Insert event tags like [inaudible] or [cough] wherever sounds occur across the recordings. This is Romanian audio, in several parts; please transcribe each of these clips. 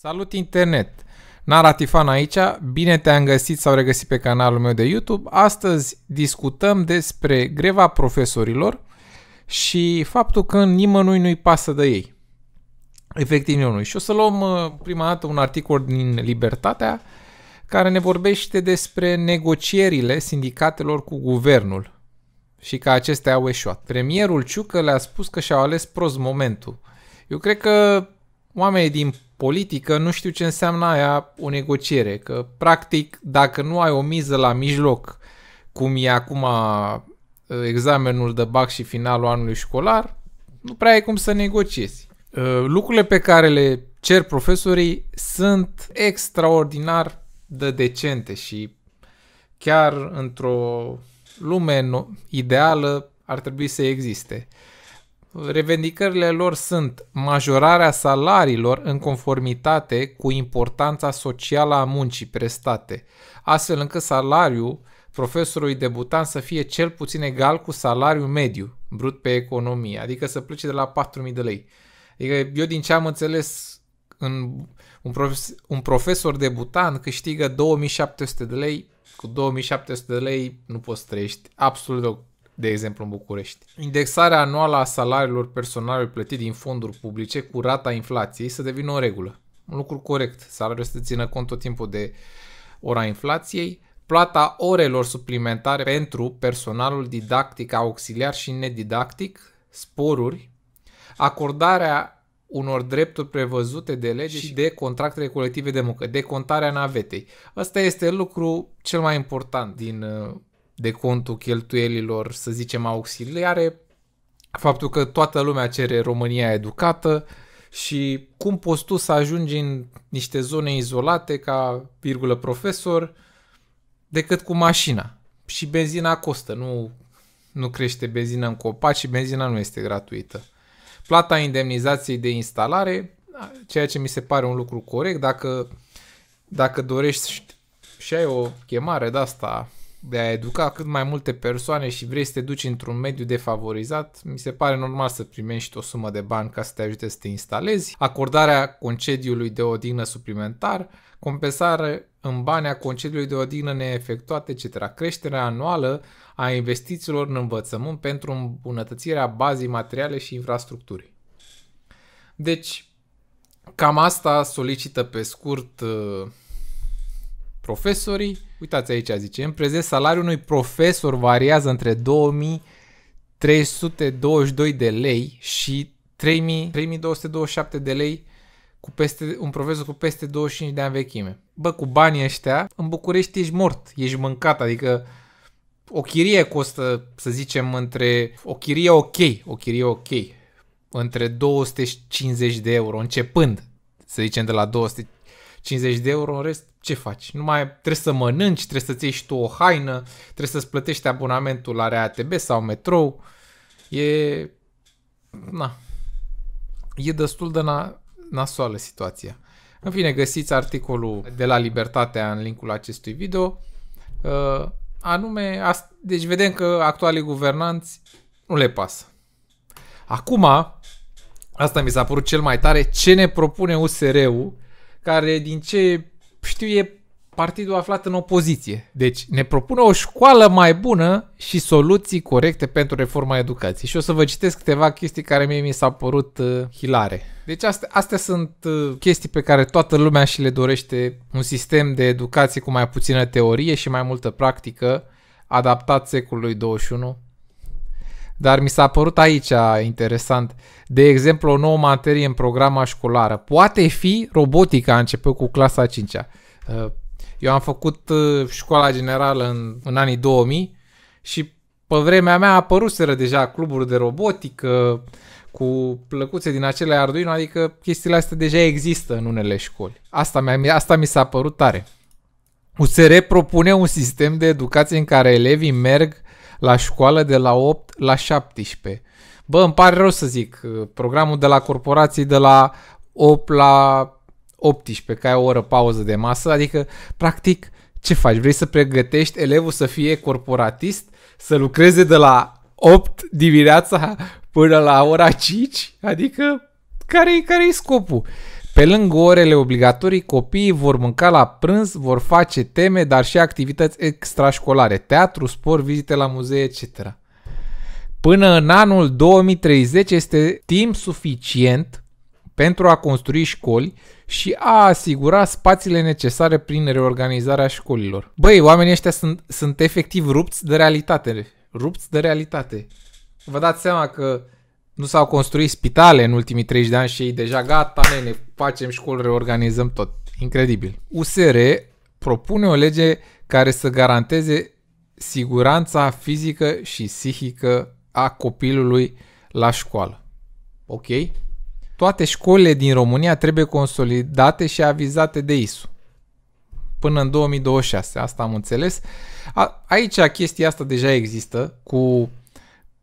Salut internet! Naratifan aici, bine te-am găsit sau regăsit pe canalul meu de YouTube. Astăzi discutăm despre greva profesorilor și faptul că nimănui nu-i pasă de ei. Efectiv nimănui. Și o să luăm uh, prima dată un articol din Libertatea care ne vorbește despre negocierile sindicatelor cu guvernul și că acestea au eșuat. Premierul Ciucă le-a spus că și-au ales prost momentul. Eu cred că oamenii din politică nu știu ce înseamnă aia o negociere, că practic dacă nu ai o miză la mijloc, cum e acum uh, examenul de bac și finalul anului școlar, nu prea ai cum să negociezi. Uh, lucrurile pe care le cer profesorii sunt extraordinar de decente și chiar într-o lume ideală ar trebui să existe. Revendicările lor sunt majorarea salariilor în conformitate cu importanța socială a muncii prestate, astfel încât salariul profesorului debutant să fie cel puțin egal cu salariul mediu brut pe economie, adică să plece de la 4.000 de lei. Adică eu din ce am înțeles, în un, profes- un profesor debutant câștigă 2700 de lei, cu 2700 de lei nu poți trăiești absolut de exemplu în București. Indexarea anuală a salariilor personalului plătit din fonduri publice cu rata inflației să devină o regulă. Un lucru corect. Salariul să țină cont tot timpul de ora inflației. Plata orelor suplimentare pentru personalul didactic, auxiliar și nedidactic, sporuri, acordarea unor drepturi prevăzute de lege și de contractele colective de muncă, decontarea navetei. Ăsta este lucru cel mai important din uh, de contul cheltuielilor, să zicem, auxiliare, faptul că toată lumea cere România educată și cum poți tu să ajungi în niște zone izolate ca virgulă profesor decât cu mașina. Și benzina costă, nu, nu crește benzina în copaci și benzina nu este gratuită. Plata indemnizației de instalare, ceea ce mi se pare un lucru corect, dacă, dacă dorești și ai o chemare de asta de a educa cât mai multe persoane și vrei să te duci într-un mediu defavorizat, mi se pare normal să primești o sumă de bani ca să te ajute să te instalezi, acordarea concediului de odihnă suplimentar, compensare în bani a concediului de odihnă neefectuat, etc. Creșterea anuală a investițiilor în învățământ pentru îmbunătățirea bazei materiale și infrastructurii. Deci, cam asta solicită pe scurt uh, Profesorii, uitați aici zice, în prezent salariul unui profesor variază între 2322 de lei și 3000, 3227 de lei cu peste, un profesor cu peste 25 de ani vechime. Bă, cu banii ăștia, în București ești mort, ești mâncat, adică o chirie costă, să zicem, între... O chirie ok, o chirie ok, între 250 de euro, începând, să zicem, de la 250 de euro, în rest ce faci? Nu mai trebuie să mănânci, trebuie să-ți iei și tu o haină, trebuie să-ți plătești abonamentul la RATB sau metrou. E... Na. E destul de na, nasoală situația. În fine, găsiți articolul de la Libertatea în linkul acestui video. Uh, anume, ast- deci vedem că actualii guvernanți nu le pasă. Acum, asta mi s-a părut cel mai tare, ce ne propune USR-ul, care din ce știu, e partidul aflat în opoziție. Deci ne propune o școală mai bună și soluții corecte pentru reforma educației. Și o să vă citesc câteva chestii care mie mi s-au părut uh, hilare. Deci astea, astea sunt uh, chestii pe care toată lumea și le dorește un sistem de educație cu mai puțină teorie și mai multă practică, adaptat secolului 21. Dar mi s-a părut aici interesant. De exemplu, o nouă materie în programa școlară. Poate fi robotica, a început cu clasa 5-a. Uh, eu am făcut uh, școala generală în, în anii 2000 și pe vremea mea apăruseră deja cluburi de robotică cu plăcuțe din acele Arduino, adică chestiile astea deja există în unele școli. Asta, mi asta mi s-a părut tare. USR propune un sistem de educație în care elevii merg la școală de la 8 la 17. Bă, îmi pare rău să zic, uh, programul de la corporații de la 8 la 18, că ai o oră pauză de masă, adică, practic, ce faci? Vrei să pregătești elevul să fie corporatist, să lucreze de la 8 dimineața până la ora 5? Adică, care-i, care-i scopul? Pe lângă orele obligatorii, copiii vor mânca la prânz, vor face teme, dar și activități extrașcolare, teatru, sport, vizite la muzee, etc. Până în anul 2030 este timp suficient pentru a construi școli și a asigura spațiile necesare prin reorganizarea școlilor. Băi, oamenii ăștia sunt, sunt efectiv rupți de realitate. Rupți de realitate. Vă dați seama că nu s-au construit spitale în ultimii 30 de ani și ei deja gata, ne facem școli, reorganizăm tot. Incredibil. USR propune o lege care să garanteze siguranța fizică și psihică a copilului la școală. Ok? Toate școlile din România trebuie consolidate și avizate de ISU. Până în 2026, asta am înțeles. A, aici chestia asta deja există cu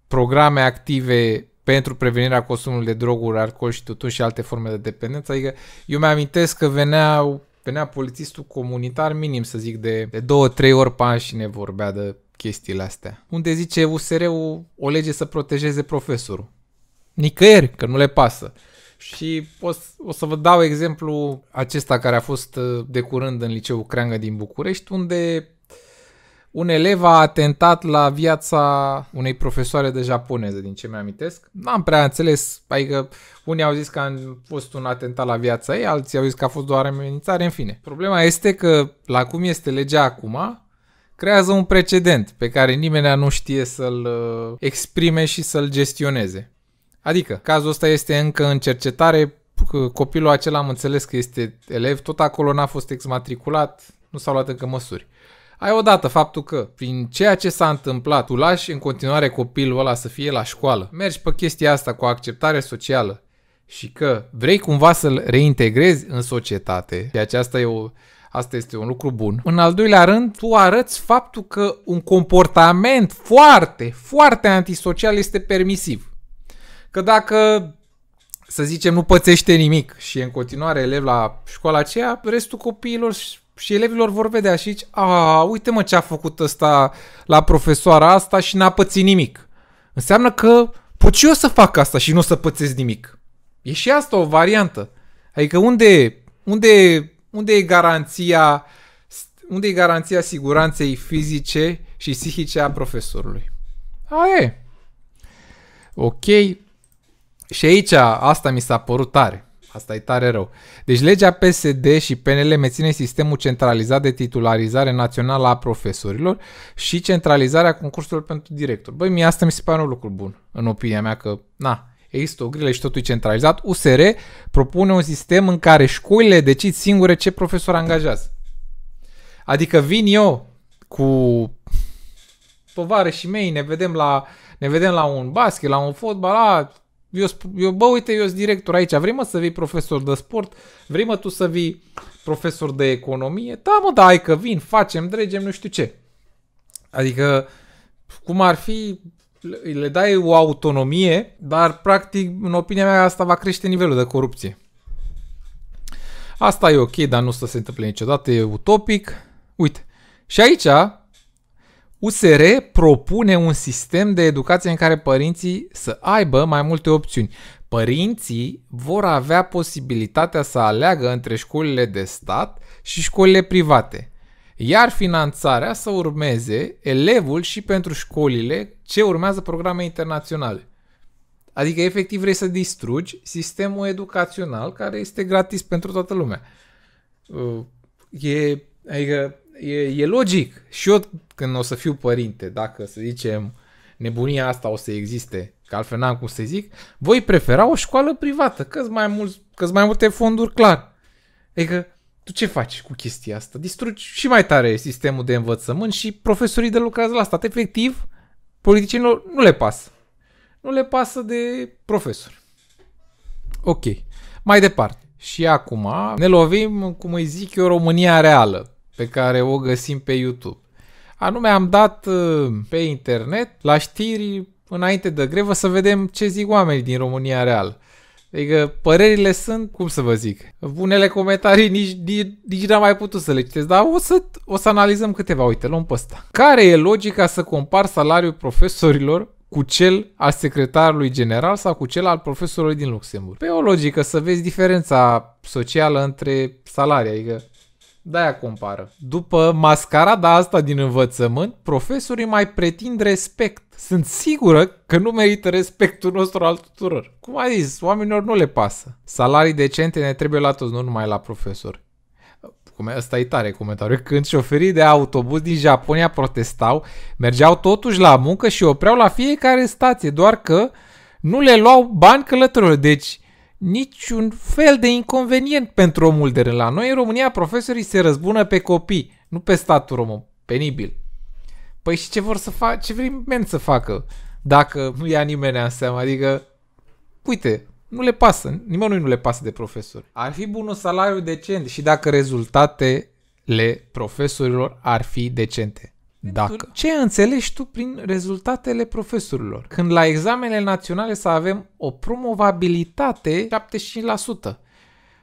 programe active pentru prevenirea consumului de droguri, alcool și tutun și alte forme de dependență. Adică eu mi-amintesc că venea, venea polițistul comunitar minim, să zic, de, de două, trei ori pe an și ne vorbea de chestiile astea. Unde zice USR-ul o lege să protejeze profesorul. Nicăieri, că nu le pasă. Și o, o să vă dau exemplu acesta care a fost uh, de curând în liceul Creangă din București, unde un elev a atentat la viața unei profesoare de japoneză, din ce mi-amintesc. N-am prea înțeles, adică unii au zis că a fost un atentat la viața ei, alții au zis că a fost doar amenințare, în fine. Problema este că, la cum este legea acum, creează un precedent pe care nimeni nu știe să-l uh, exprime și să-l gestioneze. Adică, cazul ăsta este încă în cercetare, copilul acela am înțeles că este elev, tot acolo n-a fost exmatriculat, nu s-au luat încă măsuri. Ai odată faptul că, prin ceea ce s-a întâmplat, tu lași în continuare copilul ăla să fie la școală, mergi pe chestia asta cu acceptare socială și că vrei cumva să-l reintegrezi în societate, ceea ce asta e o, Asta este un lucru bun. În al doilea rând, tu arăți faptul că un comportament foarte, foarte antisocial este permisiv. Că dacă, să zicem, nu pățește nimic și e în continuare elev la școala aceea, restul copiilor și elevilor vor vedea și zici, a, uite mă ce a făcut ăsta la profesoara asta și n-a pățit nimic. Înseamnă că pot și eu să fac asta și nu o să pățesc nimic. E și asta o variantă. Adică unde, unde, unde e garanția unde e garanția siguranței fizice și psihice a profesorului? A, e. Ok. Și aici asta mi s-a părut tare. Asta e tare rău. Deci legea PSD și PNL menține sistemul centralizat de titularizare națională a profesorilor și centralizarea concursurilor pentru director. Băi, mie asta mi se pare un lucru bun, în opinia mea, că, na, există o grilă și totul e centralizat. USR propune un sistem în care școlile decid singure ce profesor angajează. Adică vin eu cu tovarășii mei, ne vedem la, ne vedem la un basket, la un fotbal, la eu, eu, bă, uite, eu sunt director aici, vrei mă să vii profesor de sport? Vrei mă tu să vii profesor de economie? Da, mă, da, hai că vin, facem, dregem, nu știu ce. Adică, cum ar fi, le dai o autonomie, dar practic, în opinia mea, asta va crește nivelul de corupție. Asta e ok, dar nu să se întâmple niciodată, e utopic. Uite, și aici USR propune un sistem de educație în care părinții să aibă mai multe opțiuni. Părinții vor avea posibilitatea să aleagă între școlile de stat și școlile private, iar finanțarea să urmeze elevul și pentru școlile ce urmează programe internaționale. Adică, efectiv, vrei să distrugi sistemul educațional care este gratis pentru toată lumea. Uh, e, adică, e, e logic. Și eu, când o să fiu părinte, dacă, să zicem, nebunia asta o să existe, că altfel n-am cum să zic, voi prefera o școală privată, că mai, mulți, că mai multe fonduri, clar. Adică, tu ce faci cu chestia asta? Distrugi și mai tare sistemul de învățământ și profesorii de lucrează la stat. Efectiv, politicienilor nu le pasă. Nu le pasă de profesori. Ok. Mai departe. Și acum ne lovim, cum îi zic eu, România reală pe care o găsim pe YouTube. Anume am dat uh, pe internet la știri înainte de grevă să vedem ce zic oamenii din România Real. Adică părerile sunt, cum să vă zic, unele comentarii nici, nici, nici n-am mai putut să le citesc, dar o să, o să analizăm câteva. Uite, luăm pe ăsta. Care e logica să compar salariul profesorilor cu cel al secretarului general sau cu cel al profesorului din Luxemburg. Pe o logică să vezi diferența socială între salarii, adică de-aia compară. După mascarada asta din învățământ, profesorii mai pretind respect. Sunt sigură că nu merită respectul nostru al tuturor. Cum ai zis, oamenilor nu le pasă. Salarii decente ne trebuie la toți, nu numai la profesori. Cum ăsta e tare comentariu. Când șoferii de autobuz din Japonia protestau, mergeau totuși la muncă și opreau la fiecare stație, doar că nu le luau bani călătorilor. Deci niciun fel de inconvenient pentru omul de rând. La noi în România profesorii se răzbună pe copii, nu pe statul român. Penibil. Păi și ce vor să facă, ce vrem să facă dacă nu ia nimeni în seama? Adică, uite, nu le pasă, nimănui nu le pasă de profesori. Ar fi bun un salariu decent și dacă rezultatele profesorilor ar fi decente. Dacă. Ce înțelegi tu prin rezultatele profesorilor? Când la examenele naționale să avem o promovabilitate 75%.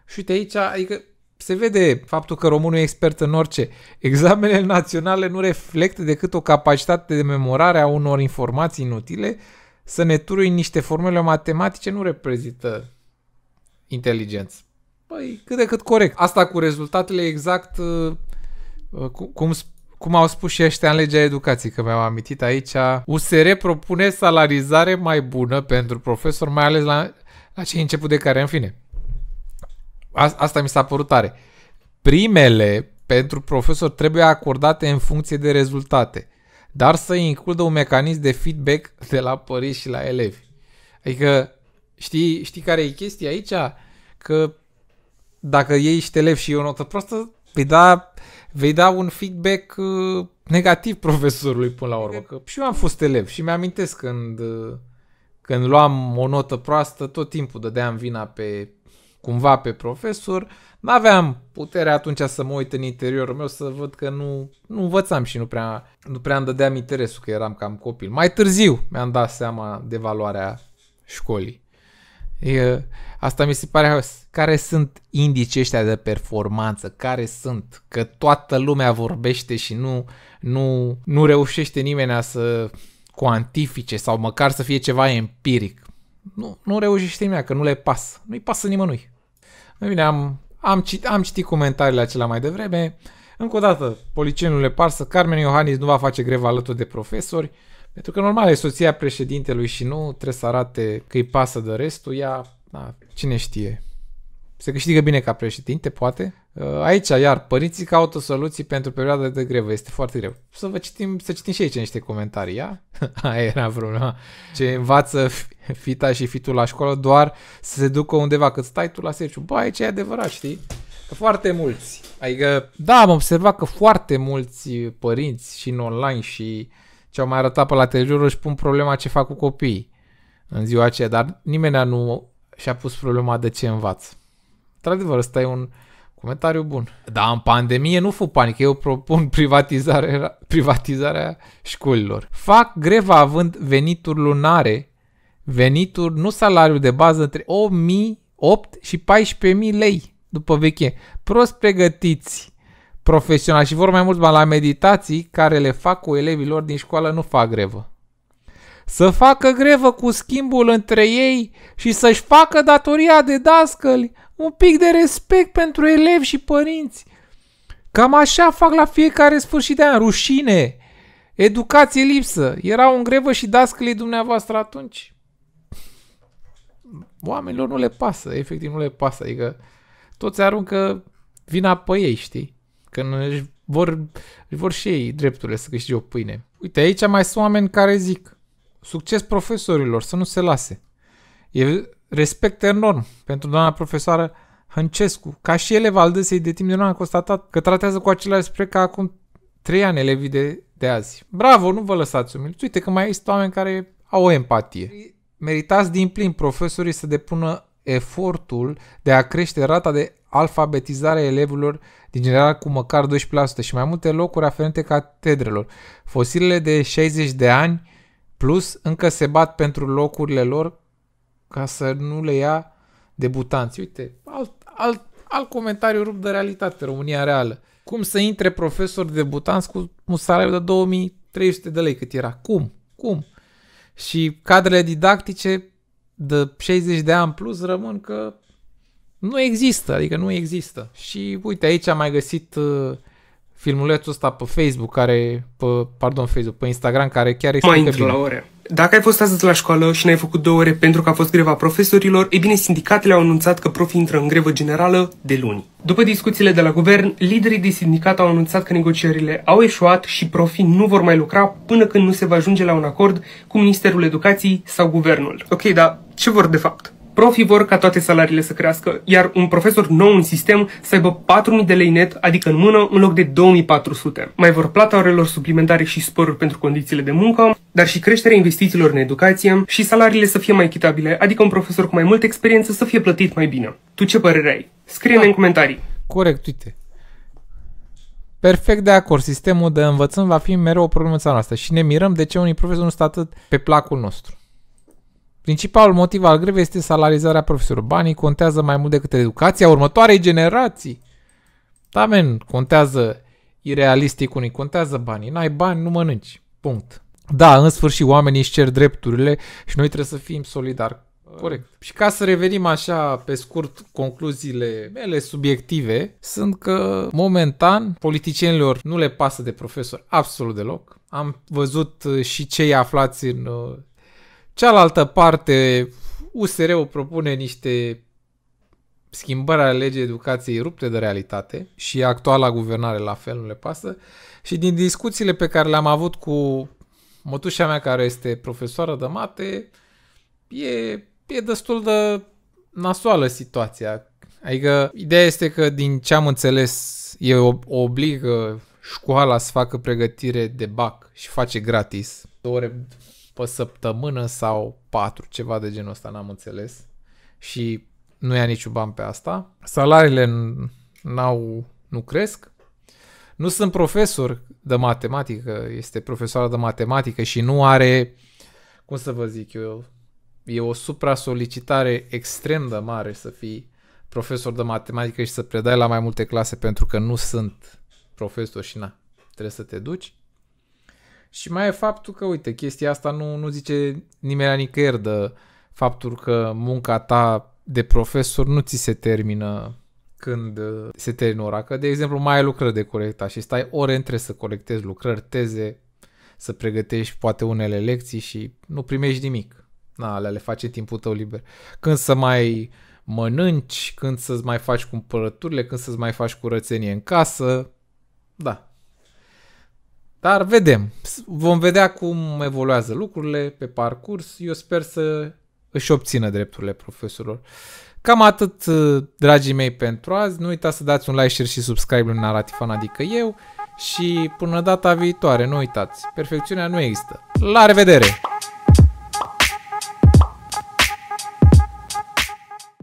Și uite aici, adică se vede faptul că românul e expert în orice. Examenele naționale nu reflectă decât o capacitate de memorare a unor informații inutile, să ne turui niște formule matematice nu reprezintă inteligență. Păi, cât de cât corect. Asta cu rezultatele exact uh, uh cum cum au spus și ăștia în legea educației, că mi-am amintit aici, USR propune salarizare mai bună pentru profesor, mai ales la, la cei început de care, în fine. A, asta mi s-a părut tare. Primele pentru profesor trebuie acordate în funcție de rezultate, dar să includă un mecanism de feedback de la părinți și la elevi. Adică, știi, știi care e chestia aici? Că dacă iei ești elev și e o notă proastă, vei da vei da un feedback uh, negativ profesorului până la urmă. Că și eu am fost elev și mi-amintesc când, uh, când luam o notă proastă, tot timpul dădeam vina pe cumva pe profesor. Nu aveam puterea atunci să mă uit în interiorul meu să văd că nu, nu învățam și nu prea, nu prea îmi dădeam interesul că eram cam copil. Mai târziu mi-am dat seama de valoarea școlii. E, asta mi se pare care sunt indicii ăștia de performanță, care sunt, că toată lumea vorbește și nu, nu, nu reușește nimeni să cuantifice sau măcar să fie ceva empiric. Nu, nu reușește nimeni, că nu le pasă. Nu-i pasă nimănui. Bine, am, am, cit, am citit comentariile acelea mai devreme. Încă o dată, policienul le pasă, Carmen Iohannis nu va face greva alături de profesori. Pentru că normal e soția președintelui și nu trebuie să arate că îi pasă de restul, ea, da, cine știe. Se câștigă bine ca președinte, poate. Uh, aici, iar, părinții caută soluții pentru perioada de grevă. Este foarte greu. Să vă citim, să citim și aici niște comentarii, ia? [laughs] Aia era problema. Ce învață fita și fitul la școală doar să se ducă undeva, cât stai tu la serviciu. Bă, aici e adevărat, știi? Că foarte mulți. Adică, da, am observat că foarte mulți părinți și în online și ce au mai arătat pe la televizor își pun problema ce fac cu copiii în ziua aceea, dar nimeni nu și-a pus problema de ce învață. Într-adevăr, ăsta e un comentariu bun. Dar în pandemie nu fu panică, eu propun [laughs] privatizarea, privatizarea școlilor. Fac greva având venituri lunare, venituri, nu salariu de bază, între 8.000 și 14.000 lei după veche. Prost pregătiți profesional și vor mai mult la meditații care le fac cu elevii lor din școală nu fac grevă. Să facă grevă cu schimbul între ei și să-și facă datoria de dascăli, un pic de respect pentru elevi și părinți. Cam așa fac la fiecare sfârșit de an, rușine, educație lipsă. Erau în grevă și dascălii dumneavoastră atunci. Oamenilor nu le pasă, efectiv nu le pasă, adică toți aruncă vina pe ei, știi? Că își vor, își vor și ei drepturile să câștige o pâine. Uite, aici mai sunt oameni care zic succes profesorilor, să nu se lase. E respect enorm pentru doamna profesoară Hâncescu, ca și ele Valdăsei de timp de nu am constatat că tratează cu același spre ca acum trei ani elevii de, de azi. Bravo, nu vă lăsați umiliți. Uite că mai există oameni care au o empatie. Meritați din plin profesorii să depună efortul de a crește rata de alfabetizare a elevilor din general cu măcar 12% și mai multe locuri aferente catedrelor. Fosilele de 60 de ani plus încă se bat pentru locurile lor ca să nu le ia debutanți. Uite, alt, alt, alt comentariu rup de realitate, România reală. Cum să intre profesori debutanți cu un salariu de 2300 de lei cât era? Cum? Cum? Și cadrele didactice de 60 de ani plus rămân că nu există, adică nu există. Și uite, aici am mai găsit uh, filmulețul ăsta pe Facebook, care, pe, pardon, Facebook, pe Instagram, care chiar explică Mai intru bine. la ore. Dacă ai fost astăzi la școală și n-ai făcut două ore pentru că a fost greva profesorilor, e bine, sindicatele au anunțat că profii intră în grevă generală de luni. După discuțiile de la guvern, liderii de sindicat au anunțat că negocierile au eșuat și profii nu vor mai lucra până când nu se va ajunge la un acord cu Ministerul Educației sau guvernul. Ok, dar ce vor de fapt? Profii vor ca toate salariile să crească, iar un profesor nou în sistem să aibă 4.000 de lei net, adică în mână, în loc de 2.400. Mai vor plata orelor suplimentare și sporuri pentru condițiile de muncă, dar și creșterea investițiilor în educație și salariile să fie mai echitabile, adică un profesor cu mai multă experiență să fie plătit mai bine. Tu ce părere ai? Scrie-ne Da. în comentarii. Corect, uite. Perfect de acord. Sistemul de învățământ va fi mereu o problemă în țara noastră și ne mirăm de ce unii profesori nu sunt atât pe placul nostru. Principalul motiv al grevei este salarizarea profesorilor. Banii contează mai mult decât educația următoarei generații. Da, men, contează irealistic unii, contează banii. N-ai bani, nu mănânci. Punct. Da, în sfârșit, oamenii își cer drepturile și noi trebuie să fim solidari. Corect. Și ca să revenim așa pe scurt concluziile mele subiective, sunt că momentan politicienilor nu le pasă de profesori absolut deloc. Am văzut uh, și cei aflați în uh, cealaltă parte, USR-ul propune niște schimbări ale legii educației rupte de realitate și actuala guvernare la fel nu le pasă. Și din discuțiile pe care le-am avut cu mătușa mea care este profesoară de mate, e, e destul de nasoală situația. Adică ideea este că din ce am înțeles e o, obligă școala să facă pregătire de BAC și face gratis. Două ore pe săptămână sau patru, ceva de genul ăsta n-am înțeles. Și nu ia niciun ban pe asta. Salariile n- n-au, nu cresc. Nu sunt profesor de matematică, este profesoară de matematică și nu are, cum să vă zic eu, e o supra-solicitare extrem de mare să fii profesor de matematică și să predai la mai multe clase pentru că nu sunt profesori și na, trebuie să te duci. Și mai e faptul că, uite, chestia asta nu, nu zice nimeni la nicăieri de faptul că munca ta de profesor nu ți se termină când uh, se termină ora. Că, de exemplu, mai ai lucrări de corectat și stai ore între să colectezi lucrări, teze, să pregătești poate unele lecții și nu primești nimic. Na, alea le face timpul tău liber. Când să mai mănânci, când să-ți mai faci cumpărăturile, când să-ți mai faci curățenie în casă. Da. Dar vedem. Vom vedea cum evoluează lucrurile pe parcurs. Eu sper să își obțină drepturile profesorilor. Cam atât, dragii mei, pentru azi. Nu uitați să dați un like, share și subscribe în Naratifan, adică eu. Și până data viitoare, nu uitați, perfecțiunea nu există. La revedere!